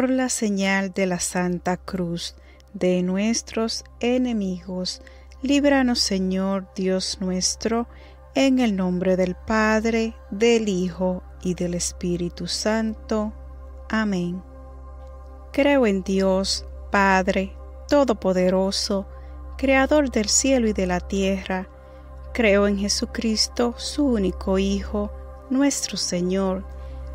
por la señal de la Santa Cruz de nuestros enemigos, líbranos Señor Dios nuestro, en el nombre del Padre, del Hijo y del Espíritu Santo. Amén. Creo en Dios, Padre, Todopoderoso, Creador del cielo y de la tierra. Creo en Jesucristo, su único Hijo, nuestro Señor,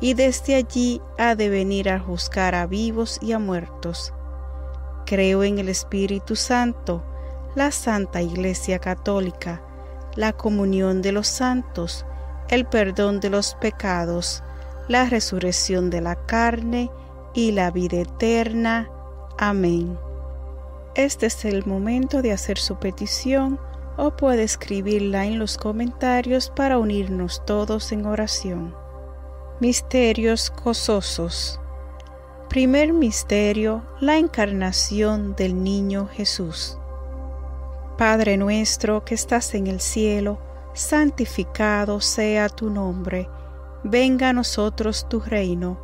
y desde allí ha de venir a juzgar a vivos y a muertos. Creo en el Espíritu Santo, la Santa Iglesia Católica, la comunión de los santos, el perdón de los pecados, la resurrección de la carne y la vida eterna. Amén. Este es el momento de hacer su petición o puede escribirla en los comentarios para unirnos todos en oración. Misterios gozosos. Primer misterio, la encarnación del niño Jesús. Padre nuestro que estás en el cielo, santificado sea tu nombre, venga a nosotros tu reino,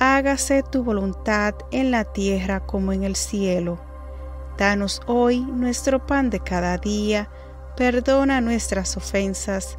hágase tu voluntad en la tierra como en el cielo. Danos hoy nuestro pan de cada día, perdona nuestras ofensas,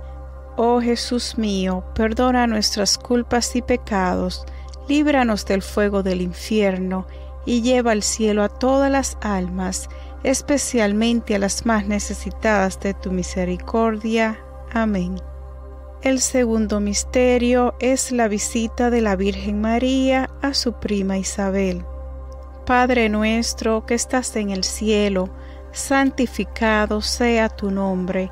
Oh Jesús mío, perdona nuestras culpas y pecados, líbranos del fuego del infierno, y lleva al cielo a todas las almas, especialmente a las más necesitadas de tu misericordia. Amén. El segundo misterio es la visita de la Virgen María a su prima Isabel. Padre nuestro que estás en el cielo, santificado sea tu nombre,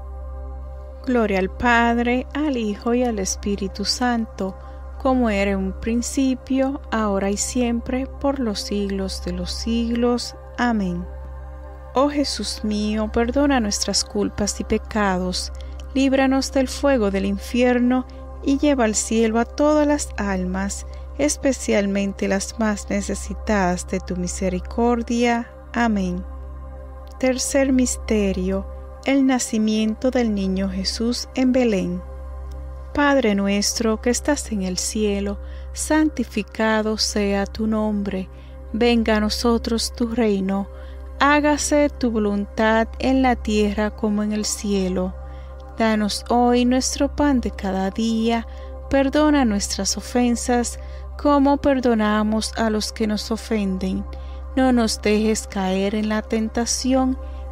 Gloria al Padre, al Hijo y al Espíritu Santo, como era en un principio, ahora y siempre, por los siglos de los siglos. Amén. Oh Jesús mío, perdona nuestras culpas y pecados, líbranos del fuego del infierno, y lleva al cielo a todas las almas, especialmente las más necesitadas de tu misericordia. Amén. Tercer Misterio el nacimiento del niño Jesús en Belén. Padre nuestro que estás en el cielo, santificado sea tu nombre, venga a nosotros tu reino, hágase tu voluntad en la tierra como en el cielo. Danos hoy nuestro pan de cada día, perdona nuestras ofensas como perdonamos a los que nos ofenden. No nos dejes caer en la tentación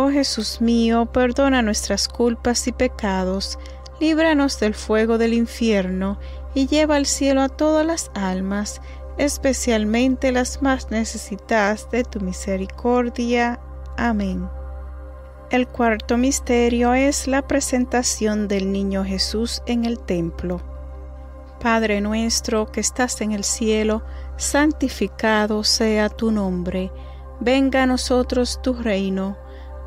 Oh Jesús mío, perdona nuestras culpas y pecados, líbranos del fuego del infierno, y lleva al cielo a todas las almas, especialmente las más necesitadas de tu misericordia. Amén. El cuarto misterio es la presentación del niño Jesús en el templo. Padre nuestro que estás en el cielo, santificado sea tu nombre, venga a nosotros tu reino,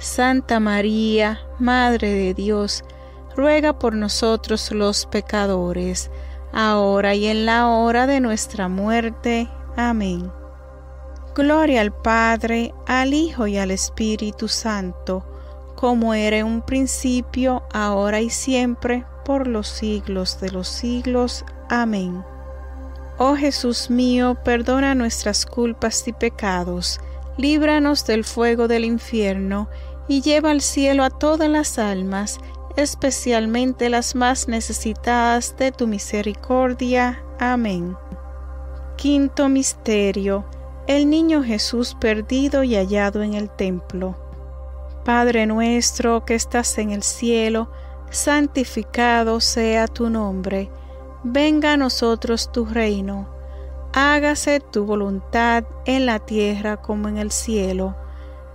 Santa María, Madre de Dios, ruega por nosotros los pecadores, ahora y en la hora de nuestra muerte. Amén. Gloria al Padre, al Hijo y al Espíritu Santo, como era en un principio, ahora y siempre, por los siglos de los siglos. Amén. Oh Jesús mío, perdona nuestras culpas y pecados, líbranos del fuego del infierno, y lleva al cielo a todas las almas, especialmente las más necesitadas de tu misericordia. Amén. Quinto Misterio. El Niño Jesús perdido y hallado en el templo. Padre nuestro que estás en el cielo, santificado sea tu nombre. Venga a nosotros tu reino. Hágase tu voluntad en la tierra como en el cielo.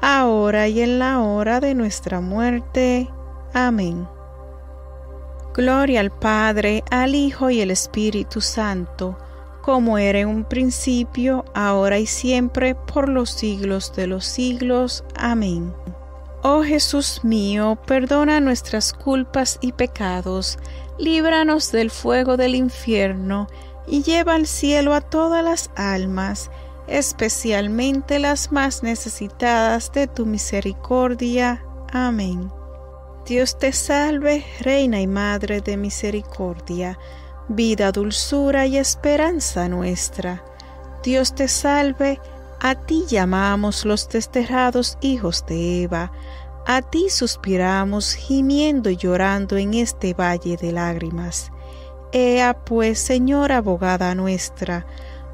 ahora y en la hora de nuestra muerte. Amén. Gloria al Padre, al Hijo y al Espíritu Santo, como era en un principio, ahora y siempre, por los siglos de los siglos. Amén. Oh Jesús mío, perdona nuestras culpas y pecados, líbranos del fuego del infierno, y lleva al cielo a todas las almas, especialmente las más necesitadas de tu misericordia. Amén. Dios te salve, Reina y Madre de Misericordia, vida, dulzura y esperanza nuestra. Dios te salve, a ti llamamos los desterrados hijos de Eva, a ti suspiramos gimiendo y llorando en este valle de lágrimas. Ea pues, Señora abogada nuestra,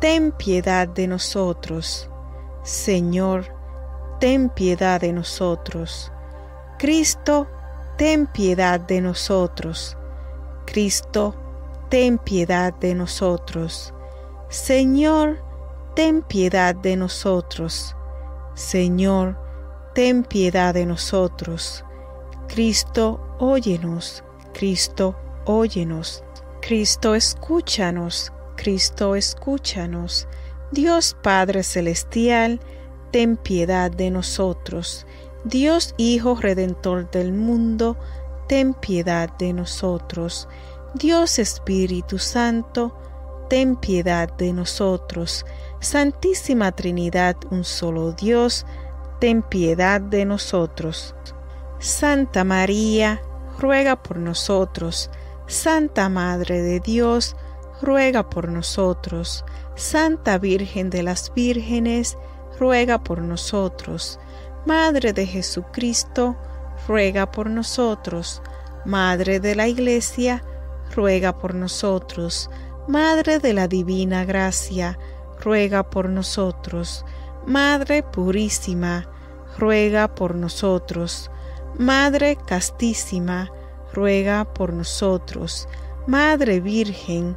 ten piedad de nosotros. Señor, ten piedad de nosotros. Cristo, ten piedad de nosotros. Cristo, ten piedad de nosotros. Señor, ten piedad de nosotros. Señor, ten piedad de nosotros. Cristo, óyenos. Cristo, óyenos. Cristo, escúchanos. Cristo, escúchanos. Dios Padre Celestial, ten piedad de nosotros. Dios Hijo Redentor del mundo, ten piedad de nosotros. Dios Espíritu Santo, ten piedad de nosotros. Santísima Trinidad, un solo Dios, ten piedad de nosotros. Santa María, ruega por nosotros. Santa Madre de Dios, ruega por nosotros. Santa Virgen de las Vírgenes, ruega por nosotros. Madre de Jesucristo, ruega por nosotros. Madre de la Iglesia, ruega por nosotros. Madre de la Divina Gracia, ruega por nosotros. Madre Purísima, ruega por nosotros. Madre Castísima, ruega por nosotros. Madre Virgen,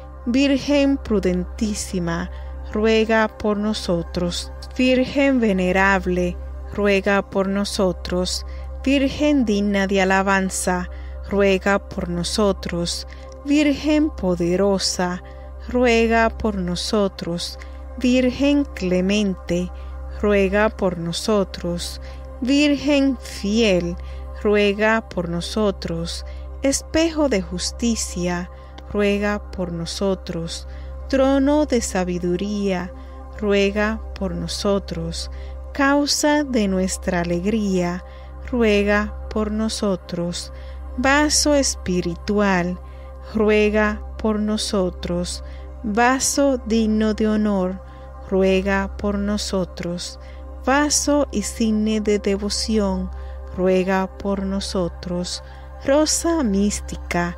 Virgen prudentísima, ruega por nosotros. Virgen venerable, ruega por nosotros. Virgen digna de alabanza, ruega por nosotros. Virgen poderosa, ruega por nosotros. Virgen clemente, ruega por nosotros. Virgen fiel, ruega por nosotros. Espejo de justicia, ruega por nosotros. Trono de sabiduría, ruega por nosotros. Causa de nuestra alegría, ruega por nosotros. Vaso espiritual, ruega por nosotros. Vaso digno de honor, ruega por nosotros. Vaso y cine de devoción, ruega por nosotros. Rosa mística,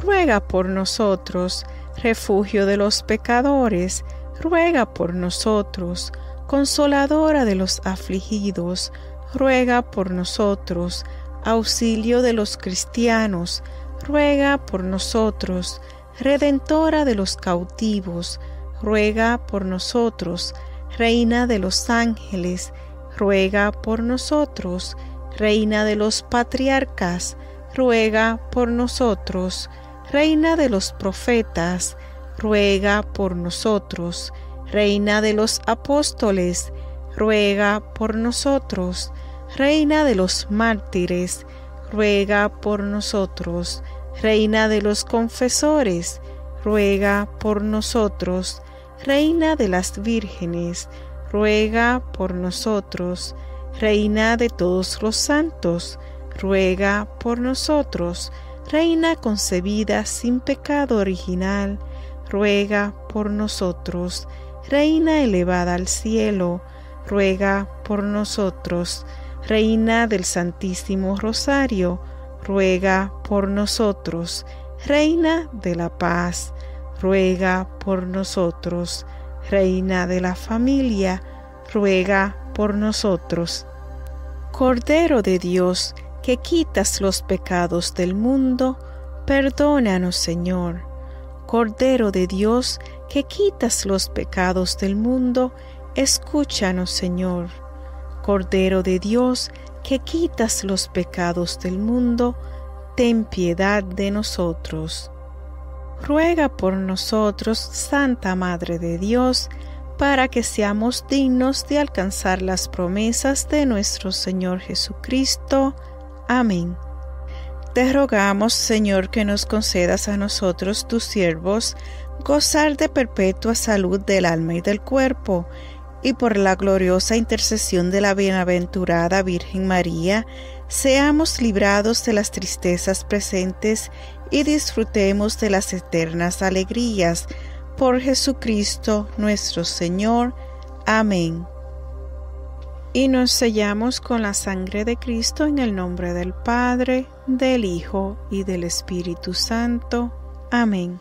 ruega por nosotros. Refugio de los pecadores, ruega por nosotros. Consoladora de los afligidos, ruega por nosotros. Auxilio de los cristianos, ruega por nosotros. Redentora de los cautivos, ruega por nosotros. Reina de los ángeles, ruega por nosotros. Reina de los patriarcas, ruega por nosotros. Reina de los profetas, ruega por nosotros. Reina de los apóstoles, ruega por nosotros. Reina de los mártires, ruega por nosotros. Reina de los confesores, ruega por nosotros. Reina de las vírgenes, ruega por nosotros. Reina de todos los santos, ruega por nosotros. Reina concebida sin pecado original, ruega por nosotros. Reina elevada al cielo, ruega por nosotros. Reina del Santísimo Rosario, ruega por nosotros. Reina de la paz, ruega por nosotros. Reina de la familia, ruega por nosotros. Cordero de Dios, que quitas los pecados del mundo, perdónanos Señor. Cordero de Dios, que quitas los pecados del mundo, escúchanos Señor. Cordero de Dios, que quitas los pecados del mundo, ten piedad de nosotros. Ruega por nosotros, Santa Madre de Dios, para que seamos dignos de alcanzar las promesas de nuestro Señor Jesucristo. Amén. Te rogamos, Señor, que nos concedas a nosotros, tus siervos, gozar de perpetua salud del alma y del cuerpo, y por la gloriosa intercesión de la bienaventurada Virgen María, seamos librados de las tristezas presentes y disfrutemos de las eternas alegrías por Jesucristo nuestro Señor. Amén. Y nos sellamos con la sangre de Cristo en el nombre del Padre, del Hijo y del Espíritu Santo. Amén.